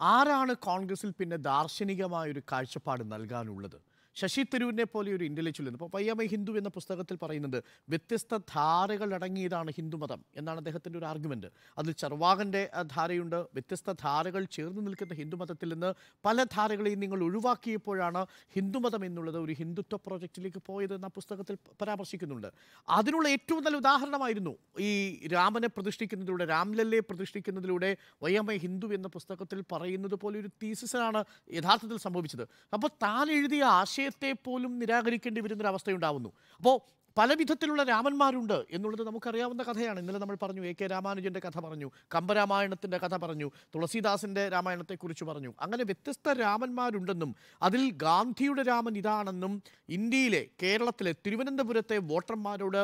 ആരാണ് കോൺഗ്രസിൽ പിന്നെ ദാർശനികമായൊരു കാഴ്ചപ്പാട് നൽകാനുള്ളത്? ശശി തരൂരിനെ പോലെ ഒരു ഇന്റലക്ച്വൽ ഇപ്പോൾ പയ്യാമ ഹിന്ദു എന്ന പുസ്തകത്തിൽ പറയുന്നത് വ്യത്യസ്ത ധാരകൾ അടങ്ങിയതാണ് ഹിന്ദുമതം എന്നാണ് അദ്ദേഹത്തിന്റെ ഒരു ആർഗ്യുമെന്റ് അതിൽ ചർവാകന്റെ ധാരയുണ്ട്. വ്യത്യസ്ത ധാരകൾ ചേർന്ന് നിൽക്കുന്ന ഹിന്ദുമതത്തിൽ നിന്ന് പല ധാരകളെയും നിങ്ങൾ ഒഴിവാക്കിയപ്പോഴാണ് ഹിന്ദുമതം എന്നുള്ളത് ഒരു ഹിന്ദുത്വ പ്രോജക്റ്റിലേക്ക് പോയത് എന്ന പുസ്തകത്തിൽ പരാമർശിക്കുന്നുണ്ട്. അതിനുള്ള ഏറ്റവും നല്ല ഉദാഹരണമായിരുന്നു ഈ രാമനെ പ്രതിഷ്ഠിക്കുന്നതിലൂടെ രാംലല്ലയെ പ്രതിഷ്ഠിക്കുന്നതിലൂടെ വയ്യമ്മ ഹിന്ദു എന്ന പുസ്തകത്തിൽ പറയുന്നത് പോലെ ഒരു തീസിസനാണ് യഥാർത്ഥത്തിൽ സംഭവിച്ചത്. അപ്പോൾ താൻ എഴുതിയ ആശയത്തെ പോലും നിരാകരിക്കേണ്ടി വരുന്നൊരവസ്ഥയുണ്ടാവുന്നു. അപ്പോൾ പല വിധത്തിലുള്ള രാമന്മാരുണ്ട് എന്നുള്ളത് നമുക്കറിയാവുന്ന കഥയാണ്. ഇന്നലെ നമ്മൾ പറഞ്ഞു എ കെ രാമാനുജന്റെ കഥ പറഞ്ഞു കമ്പരാമായണത്തിന്റെ കഥ പറഞ്ഞു തുളസീദാസിന്റെ രാമായണത്തെക്കുറിച്ച് പറഞ്ഞു. അങ്ങനെ വ്യത്യസ്ത രാമന്മാരുണ്ടെന്നും അതിൽ ഗാന്ധിയുടെ രാമൻ ഇതാണെന്നും ഇന്ത്യയിലെ കേരളത്തിലെ തിരുവനന്തപുരത്തെ വോട്ടർമാരോട്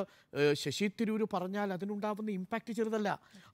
ശശി തിരൂര് പറഞ്ഞാൽ അതിനുണ്ടാവുന്ന ഇമ്പാക്റ്റ് ചെറുതല്ല.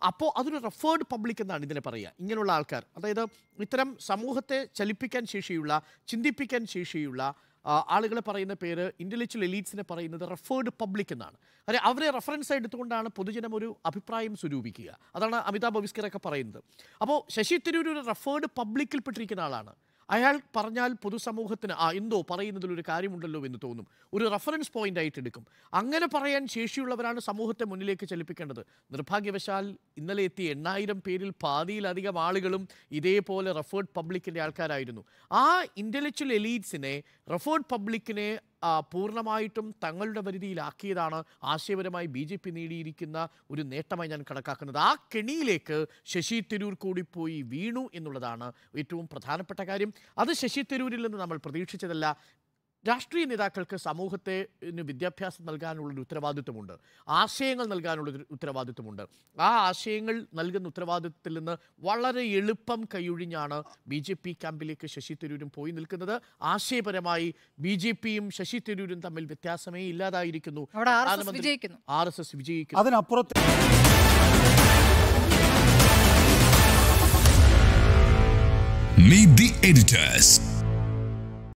അപ്പോൾ അതൊരു റെഫേർഡ് പബ്ലിക് എന്നാണ് ഇതിനെ പറയുക. ഇങ്ങനെയുള്ള ആൾക്കാർ. അതായത് ഇത്തരം സമൂഹത്തെ ചലിപ്പിക്കാൻ ശേഷിയുള്ള ചിന്തിപ്പിക്കാൻ ശേഷിയുള്ള ആളുകളെ പറയുന്ന പേര് ഇന്റലക്ച്വൽ എലീറ്റ്സിനെ പറയുന്നത് റെഫേർഡ് പബ്ലിക് എന്നാണ്. അതെ അവരെ റെഫറൻസ് എടുത്തുകൊണ്ടാണ് പൊതുജനം ഒരു അഭിപ്രായം സ്വരൂപിക്കുക. അതാണ് അമിതാഭ് ബവിസ്കറൊക്കെ പറയുന്നത്. അപ്പോൾ ശശി തരൂർ ഒരു റെഫേർഡ് പബ്ലിക്കിൽപ്പെട്ടിരിക്കുന്ന ആളാണ്. അയാൾ പറഞ്ഞാൽ പൊതുസമൂഹത്തിന് ആ എന്തോ പറയുന്നതിൽ ഒരു കാര്യമുണ്ടല്ലോ എന്ന് തോന്നും. ഒരു റെഫറൻസ് പോയിന്റ് ആയിട്ട് എടുക്കും. അങ്ങനെ പറയാൻ ശേഷിയുള്ളവരാണ് സമൂഹത്തെ മുന്നിലേക്ക് ചലിപ്പിക്കേണ്ടത്. നിർഭാഗ്യവശാൽ ഇന്നലെ എത്തിയ എണ്ണായിരം പേരിൽ പാതിയിലധികം ആളുകളും ഇതേപോലെ റെഫേർഡ് പബ്ലിക്കിന്റെ ആൾക്കാരായിരുന്നു. ആ ഇന്റലക്ച്വൽ എലീറ്റ്സിനെ റെഫേർഡ് പബ്ലിക്കിനെ പൂർണമായിട്ടും തങ്ങളുടെ പരിധിയിലാക്കിയതാണ് ആശയപരമായി ബി ജെ പി നേടിയിരിക്കുന്ന ഒരു നേട്ടമായി ഞാൻ കണക്കാക്കുന്നത്. ആ കെണിയിലേക്ക് ശശി തരൂർ കൂടി പോയി വീണു എന്നുള്ളതാണ് ഏറ്റവും പ്രധാനപ്പെട്ട കാര്യം. അത് ശശി തരൂരിൽ നിന്ന് നമ്മൾ പ്രതീക്ഷിച്ചതല്ല. രാഷ്ട്രീയ നേതാക്കൾക്ക് സമൂഹത്തെ ന് വിദ്യാഭ്യാസം നൽകാനുള്ളൊരു ഉത്തരവാദിത്വമുണ്ട്. ആശയങ്ങൾ നൽകാനുള്ളൊരു ഉത്തരവാദിത്വമുണ്ട്. ആ ആശയങ്ങൾ നൽകുന്ന ഉത്തരവാദിത്വത്തിൽ നിന്ന് വളരെ എളുപ്പം കൈയൊഴിഞ്ഞാണ് ബി ജെ പി ക്യാമ്പിലേക്ക് ശശി തരൂരും പോയി നിൽക്കുന്നത്. ആശയപരമായി ബി ജെ പിയും ശശി തരൂരും തമ്മിൽ വ്യത്യാസമേ ഇല്ലാതായിരിക്കുന്നു. ആർ എസ് എസ് വിജയിക്കുന്നു. ആർ എസ് എസ് വിജയിക്കുന്നു. അതിനപ്പുറത്ത് Meet the editors.